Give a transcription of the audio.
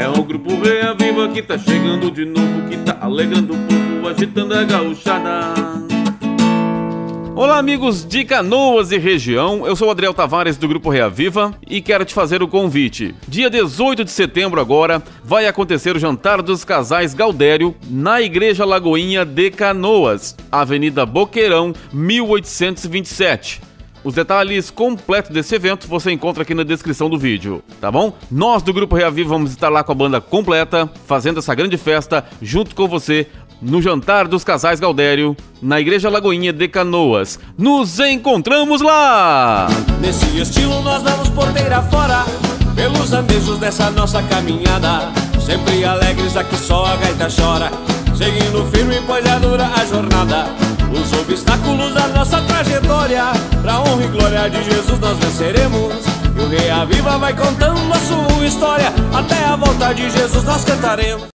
É o grupo Reaviva que tá chegando de novo, que tá alegrando o povo, agitando a gauchada. Olá, amigos de Canoas e região. Eu sou o Adriel Tavares do Grupo Reaviva e quero te fazer o convite. Dia 18 de setembro, agora, vai acontecer o Jantar dos Casais Galdério na Igreja Lagoinha de Canoas, Avenida Boqueirão, 1827. Os detalhes completos desse evento você encontra aqui na descrição do vídeo, tá bom? Nós do Grupo Reaviva vamos estar lá com a banda completa, fazendo essa grande festa junto com você no Jantar dos Casais Galdério, na Igreja Lagoinha de Canoas. Nos encontramos lá! Nesse estilo nós vamos porteira fora, pelos andejos dessa nossa caminhada. Sempre alegres aqui só a gaita chora, seguindo firme pois é dura a jornada. Os obstáculos da nossa trajetória, pra honra e glória de Jesus nós venceremos. E o Rei Aviva vai contando a sua história, até a volta de Jesus nós cantaremos.